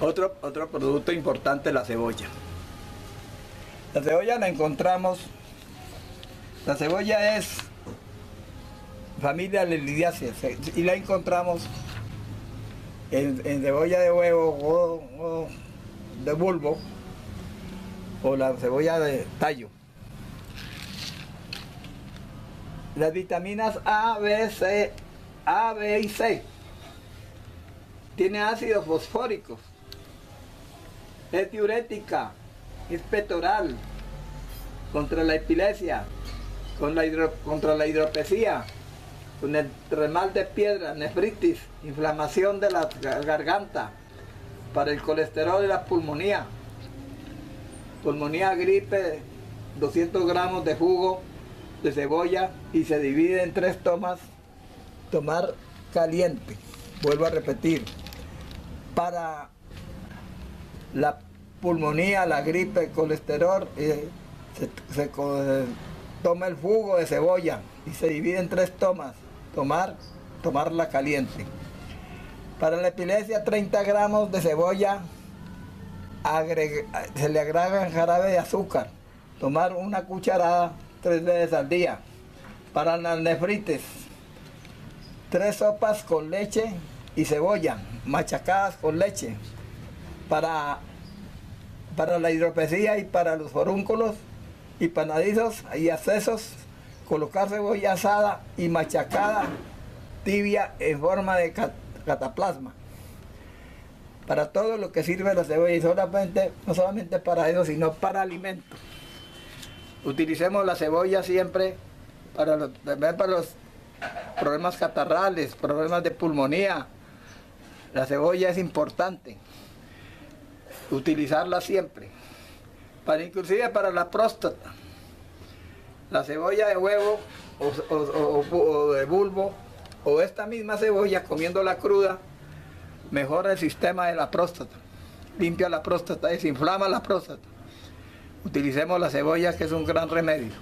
Otro, otro producto importante la cebolla. La cebolla la encontramos, la cebolla es familia liliácea y la encontramos en, cebolla de huevo o, de bulbo o la cebolla de tallo. Las vitaminas A, B, C, A, B y C tiene ácido fosfórico, es diurética, es pectoral, contra la epilepsia, contra la hidropesía, con el remal de piedra, nefritis, inflamación de la garganta, para el colesterol y la pulmonía, pulmonía, gripe, 200 gramos de jugo de cebolla y se divide en tres tomas, tomar caliente, vuelvo a repetir, para la pulmonía, la gripe, el colesterol, se, toma el jugo de cebolla y se divide en tres tomas, tomar, tomarla caliente. Para la epilepsia, 30 gramos de cebolla, se le agrega jarabe de azúcar, tomar una cucharada tres veces al día. Para las nefritis, tres sopas con leche y cebolla, machacadas con leche. Para, para la hidropesía y para los forúnculos y panadizos y accesos, colocar cebolla asada y machacada tibia en forma de cataplasma. Para todo lo que sirve la cebolla y solamente, no solamente para eso, sino para alimentos. Utilicemos la cebolla siempre para los, para los problemas catarrales, problemas de pulmonía, la cebolla es importante. Utilizarla siempre. Para inclusive para la próstata. La cebolla de huevo o, de bulbo o esta misma cebolla comiéndola cruda mejora el sistema de la próstata. Limpia la próstata, desinflama la próstata. Utilicemos la cebolla que es un gran remedio.